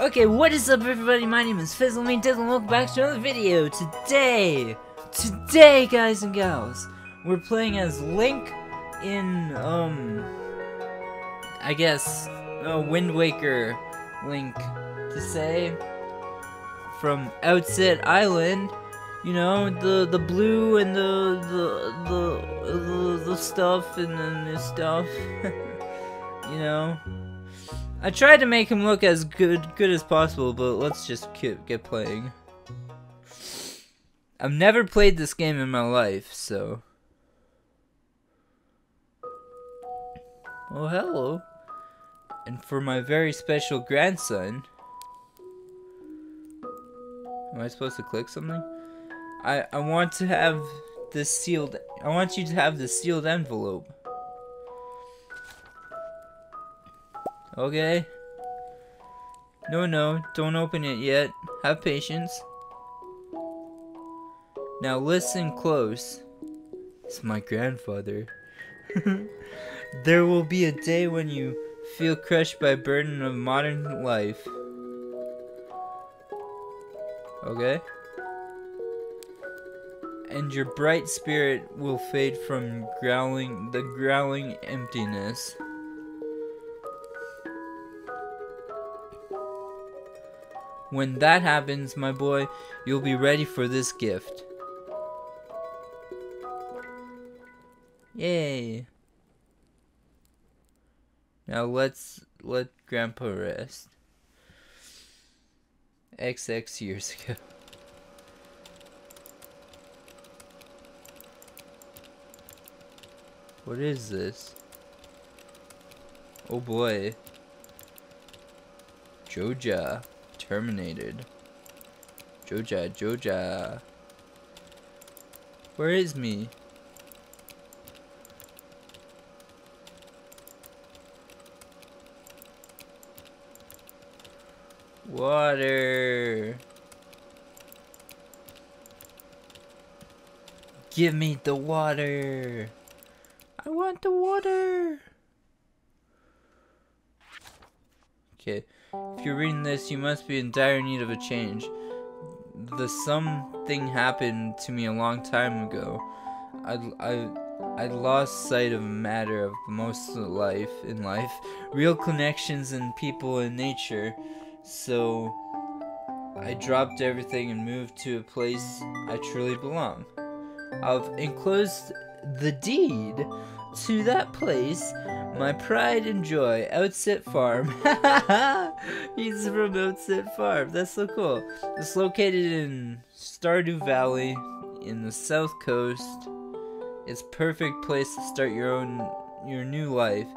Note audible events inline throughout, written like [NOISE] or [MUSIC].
Okay, what is up everybody? My name is Fizzle Dizzle and welcome back to another video. Today, today guys and gals, we're playing as Link in, um, I guess, uh, Wind Waker Link to say, from Outset Island. You know, the the blue and the the the the, the stuff and then the stuff. [LAUGHS] you know. I tried to make him look as good good as possible, but let's just get, get playing. I've never played this game in my life, so... Oh, hello. And for my very special grandson... Am I supposed to click something? I, I want to have this sealed... I want you to have the sealed envelope. Okay? No, no, don't open it yet. Have patience. Now listen close. It's my grandfather. [LAUGHS] there will be a day when you feel crushed by burden of modern life. Okay? And your bright spirit will fade from growling the growling emptiness. When that happens, my boy, you'll be ready for this gift. Yay. Now let's let Grandpa rest. XX years ago. [LAUGHS] What is this? Oh boy. Joja terminated. Joja, Joja. Where is me? Water. Give me the water. I want the water. Okay. If you're reading this, you must be in dire need of a change. The something happened to me a long time ago. I I I lost sight of matter of most of life in life, real connections and people in nature. So I dropped everything and moved to a place I truly belong. I've enclosed the deed to that place my pride and joy, Outset Farm. [LAUGHS] He's from Outset Farm. That's so cool. It's located in Stardew Valley in the south coast. It's perfect place to start your own your new life.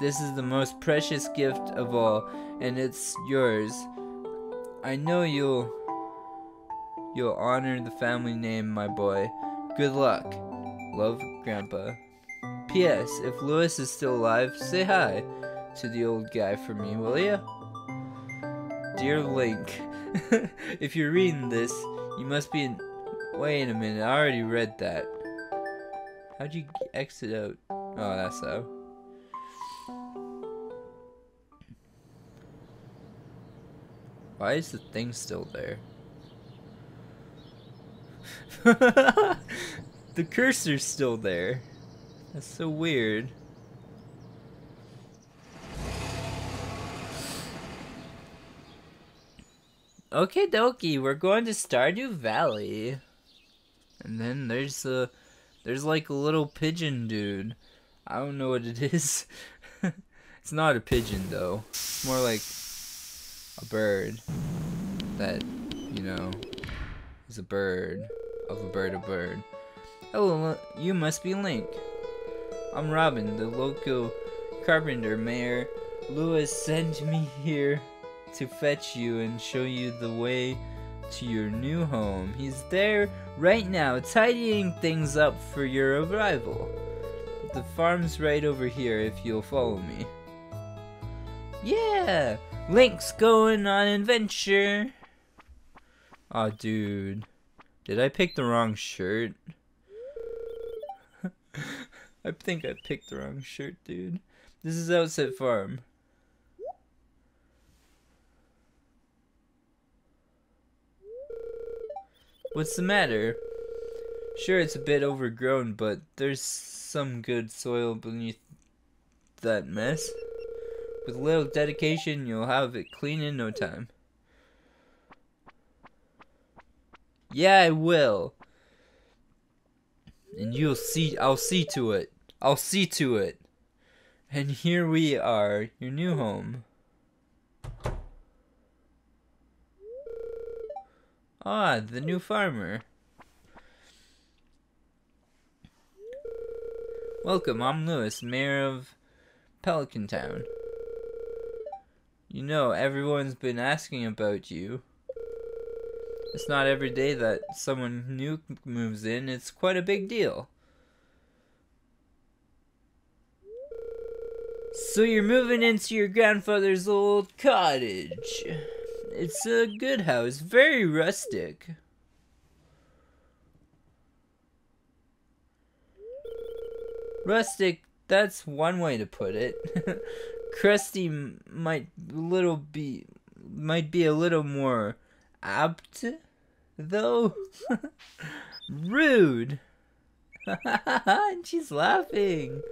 This is the most precious gift of all and it's yours. I know you'll you'll honor the family name, my boy. Good luck. Love, Grandpa. P.S. If Lewis is still alive, say hi to the old guy for me, will ya? Dear Link, [LAUGHS] if you're reading this, you must be in... Wait a minute, I already read that. How'd you exit out? Oh, that's so. Why is the thing still there? [LAUGHS] [LAUGHS] the cursor's still there. That's so weird. Okay, dokie, we're going to Stardew Valley. And then there's a, there's like a little pigeon dude. I don't know what it [LAUGHS] is. it's not a pigeon though. It's more like a bird that, you know, is a bird of a bird a bird. Oh, you must be Link. I'm Robin, the local carpenter. Mayor Lewis sent me here to fetch you and show you the way to your new home. He's there right now, tidying things up for your arrival. The farm's right over here if you'll follow me. Yeah! Link's going on an adventure! Aw, oh, dude. Did I pick the wrong shirt? I think I picked the wrong shirt, dude. This is Outset Farm. What's the matter? Sure, it's a bit overgrown, but there's some good soil beneath that mess. With a little dedication, you'll have it clean in no time. Yeah, I will. And you'll see, I'll see to it. I'll see to it. And here we are, your new home. Ah, the new farmer. Welcome, I'm Lewis, mayor of Pelican Town. You know, everyone's been asking about you. It's not every day that someone new moves in, it's quite a big deal. So you're moving into your grandfather's old cottage. It's a good house, very rustic. Rustic, that's one way to put it. [LAUGHS] Crusty might little be might be a little more apt though. [LAUGHS] Rude. [LAUGHS] and she's laughing.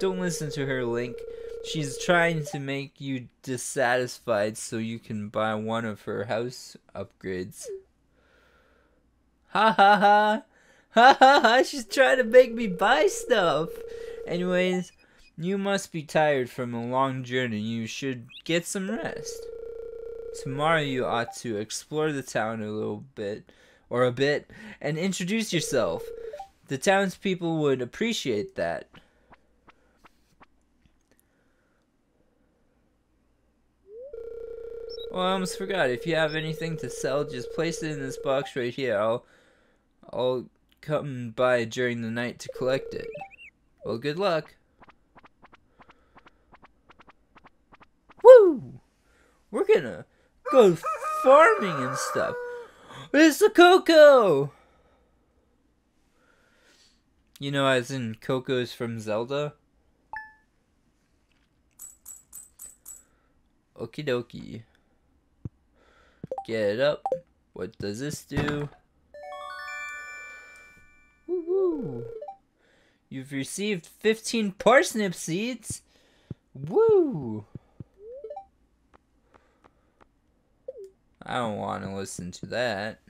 Don't listen to her, Link. She's trying to make you dissatisfied so you can buy one of her house upgrades. Ha ha ha! Ha ha ha! She's trying to make me buy stuff! Anyways, you must be tired from a long journey. You should get some rest. Tomorrow you ought to explore the town a little bit, or a bit, and introduce yourself. The townspeople would appreciate that. Oh, I almost forgot. If you have anything to sell, just place it in this box right here. I'll, I'll come by during the night to collect it. Well, good luck. Woo! We're gonna go farming and stuff. It's the cocoa? You know, as in Coco's from Zelda? Okie dokie. Get it up. What does this do? Woo You've received 15 parsnip seeds. Woo! I don't want to listen to that.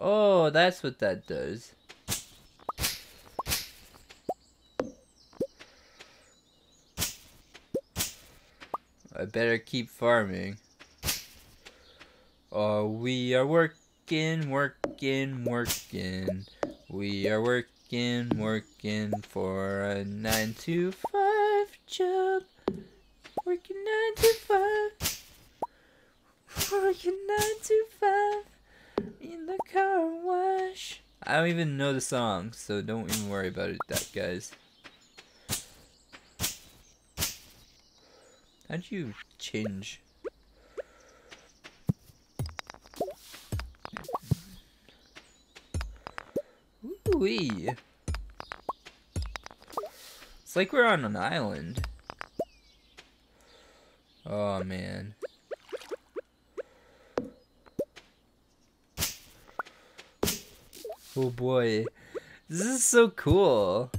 Oh, that's what that does. I better keep farming. Oh, we are working, working, working. We are working, working for a 9 to 5 job. Working 9 to 5. Working 9 to 5 in the car wash. I don't even know the song, so don't even worry about it, that guys. How'd you change? Ooh-wee. It's like we're on an island. Oh, man. Oh boy. This is so cool.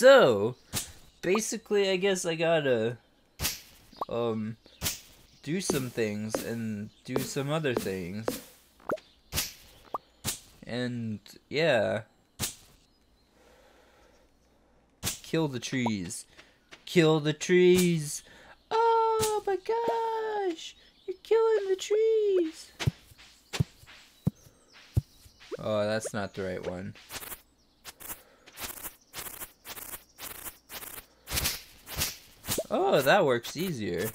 So, basically, I guess I gotta, um, do some things and do some other things. And, yeah. Kill the trees. Kill the trees! Oh my gosh! You're killing the trees! Oh, that's not the right one. Oh, that works easier.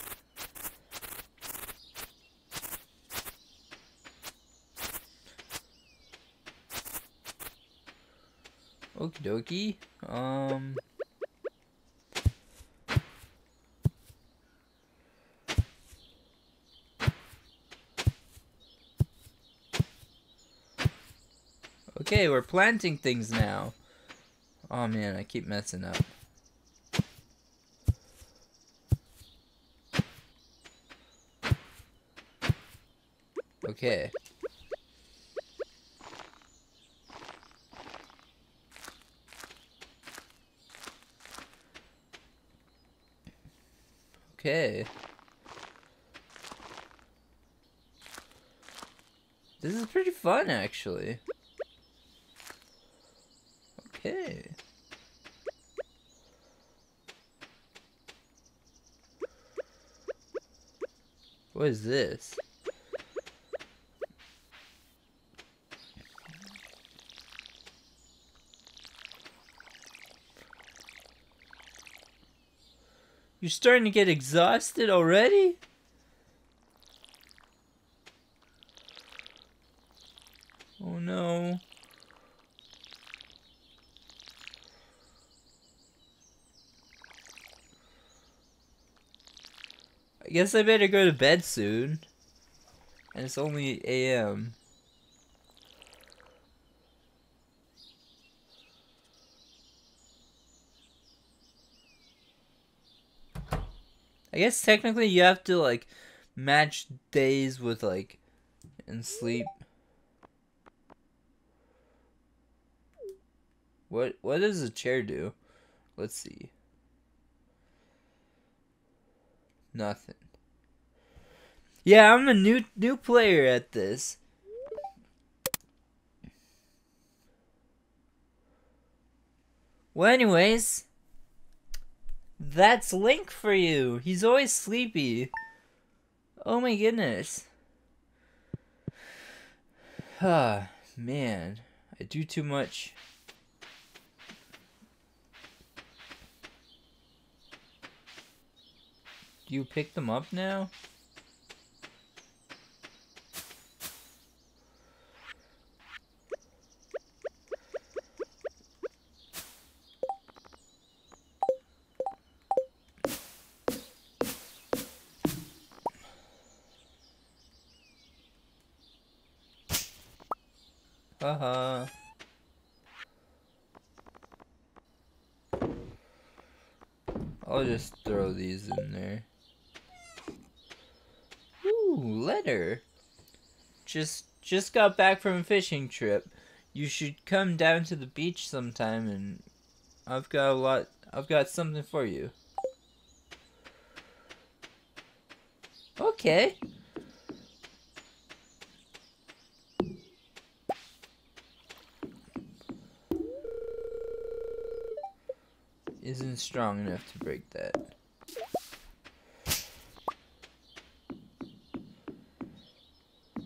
Okie dokie. Um... Okay, we're planting things now. Oh man, I keep messing up. Okay. Okay. This is pretty fun, actually. Okay. What is this? You're starting to get exhausted already? Oh no. I guess I better go to bed soon. And it's only AM. I guess technically you have to like match days with like and sleep. What what does a chair do? Let's see. Nothing. Yeah, I'm a new new player at this. Well, anyways, that's Link for you. He's always sleepy. Oh my goodness. Ah, man. I do too much. Do you pick them up now? Haha. I'll just throw these in there. Ooh, letter. Just just got back from a fishing trip. You should come down to the beach sometime and I've got a lot I've got something for you. Okay. Isn't strong enough to break that.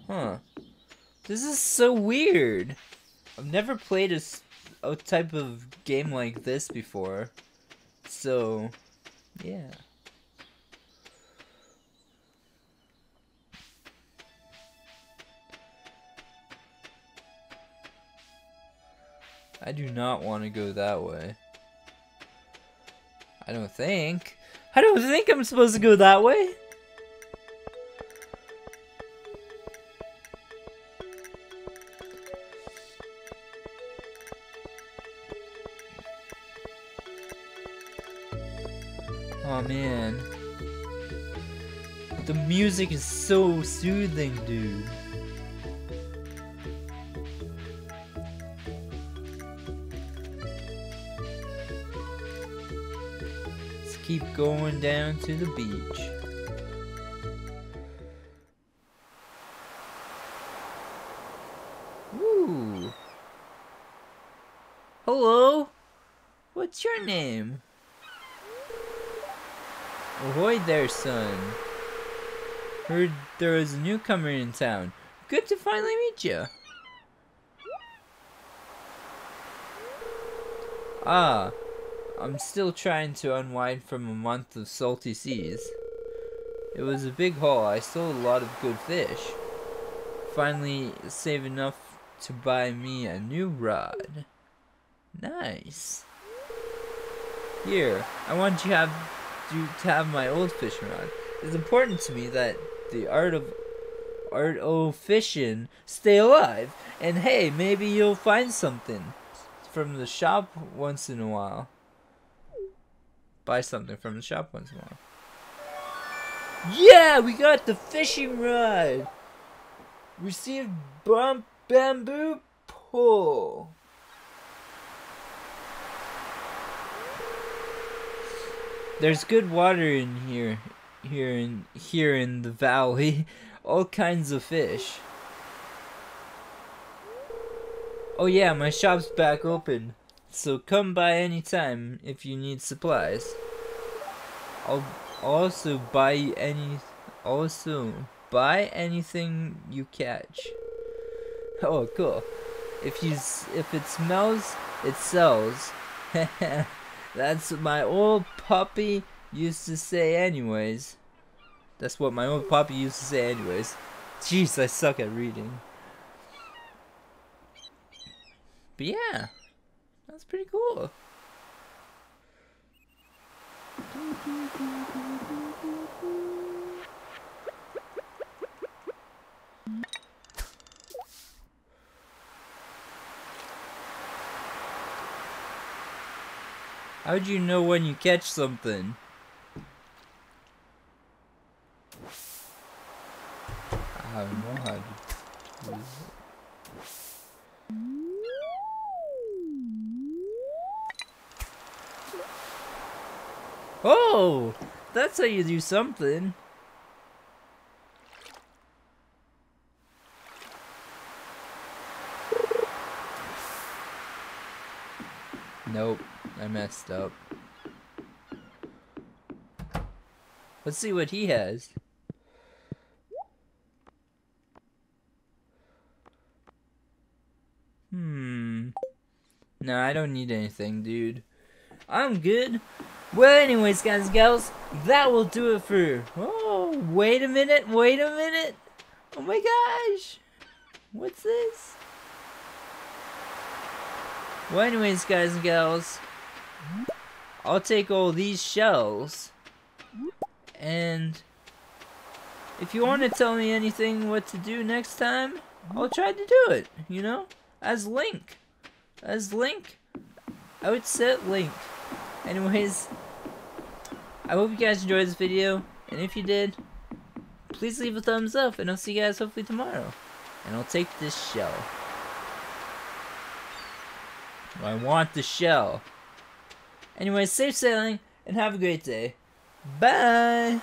Huh. This is so weird. I've never played a, a type of game like this before. So, yeah. I do not want to go that way. I don't think. I don't think I'm supposed to go that way. Oh man. The music is so soothing, dude. Keep going down to the beach. Ooh. Hello? What's your name? Ahoy there, son. Heard there was a newcomer in town. Good to finally meet you. Ah, I'm still trying to unwind from a month of salty seas. It was a big haul. I sold a lot of good fish. Finally saved enough to buy me a new rod. Nice. Here, I want you to have you to have my old fishing rod. It's important to me that the art of art o fishing, stay alive, and hey, maybe you'll find something from the shop once in a while. Buy something from the shop once more. Yeah, we got the fishing rod. Received bump bamboo pole. There's good water in here, here in here in the valley. [LAUGHS] All kinds of fish. Oh yeah, my shop's back open. So come by anytime if you need supplies. I'll also buy any also buy anything you catch. Oh, cool. If you if it smells, it sells. [LAUGHS] That's what my old puppy used to say anyways. That's what my old puppy used to say anyways. Jeez, I suck at reading. But yeah, that's pretty cool. How'd you know when you catch something? How you do something. Nope, I messed up. Let's see what he has. Hmm. No, I don't need anything, dude. I'm good. Well, anyways, guys and gals, that will do it for... Oh, wait a minute, wait a minute. Oh my gosh. What's this? Well, anyways, guys and gals, I'll take all these shells, and if you want to tell me anything what to do next time, I'll try to do it, you know, as Link. As Link, I would set Link. Anyways, I hope you guys enjoyed this video, and if you did, please leave a thumbs up, and I'll see you guys hopefully tomorrow. And I'll take this shell. I want the shell. Anyway, safe sailing and have a great day. Bye!